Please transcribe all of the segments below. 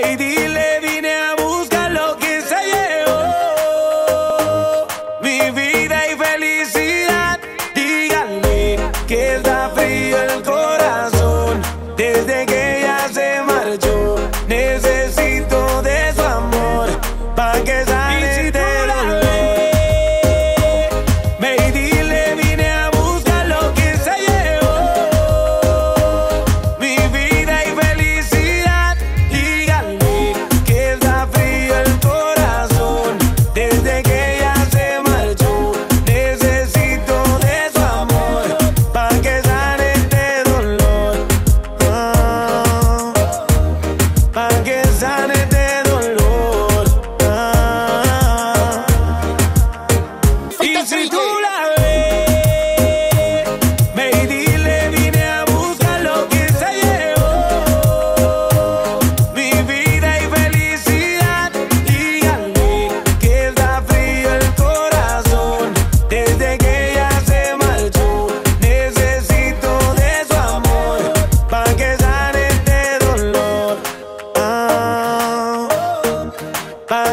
Dile, vine a buscar lo que se llevó. Mi vida y felicidad. Díganle que está frío el corazón. Desde que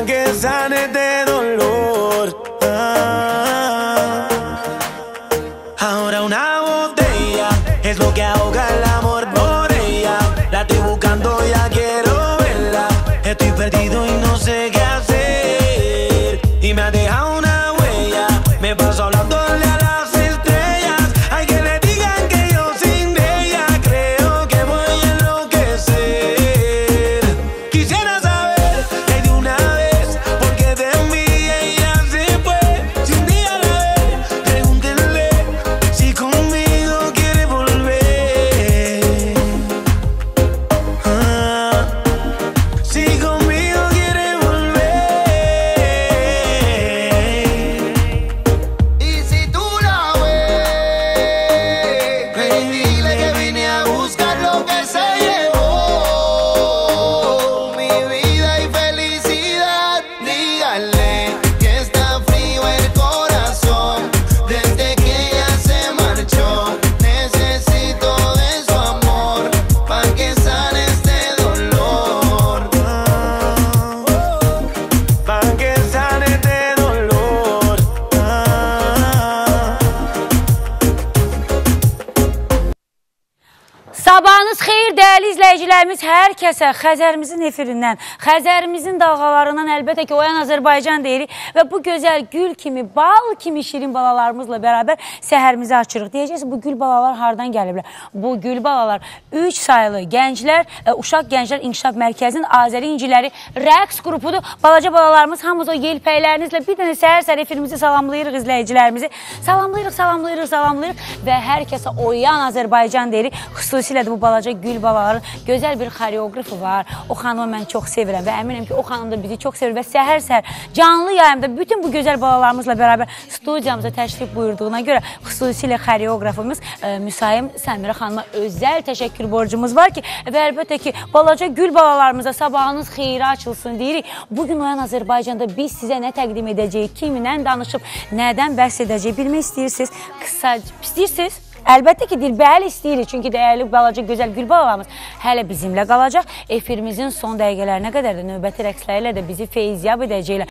que sane este dolor. Ah. Ahora una botella es lo que ahoga xeyir dəyərli izləyicilərimiz, hər kəsə Xəzərimizin efirindən, Xəzərimizin dalğalarından əlbəttə ki, Oyan Azərbaycan deyirik və bu gözəl gül kimi, bal kimi şirin balalarımızla bərabər səhərimizi açırıq. Deyəcəksiniz, bu gül balalar hardan gəliblər? Bu gül balalar 3 saylı gənclər, ə, uşaq gənclər inkişaf mərkəzinin Azəri İnciləri rəqs qrupudur. Balaca balalarımız hamımız o yelpəklərinizlə bir dənə səhər-səhər efirimizi salamlayırıq izləyicilərimizi. Salamlayırıq, salamlayırıq, salamlayırıq və hər kəsə Oyan Azərbaycan deyirik. Xüsusilə də bu balaca gül balaların gözəl bir xoreoqrafı var. O xanımı mən çox sevirəm və əminəm ki, o xanım da bizi çox sevir və səhər-səhər canlı yayımda bütün bu gözəl balalarımızla bərabər studiyamıza təşrif buyurduğuna görə xüsusilə xoreoqrafımız ə, Müsayim Səmirə xanıma özəl təşəkkür borcumuz var ki, və əlbəttə ki, balaca gül balalarımıza sabahınız xeyirə açılsın deyirik. Bugün Oyan Azərbaycanda biz sizə nə təqdim edəcəyik, kiminlə danışıb, nədən bəhs edəcəyik bilmək istəyirsiniz? Qısa, istəyirsiniz? Əlbəttə ki, deyir, bəli istəyirik. Çünki dəyərli balaca gözəl gül balalarımız hələ bizimlə qalacaq. Efirimizin son dəqiqələrinə qədər də növbəti rəqsləri ilə də bizi feyziyyab edəcəklər.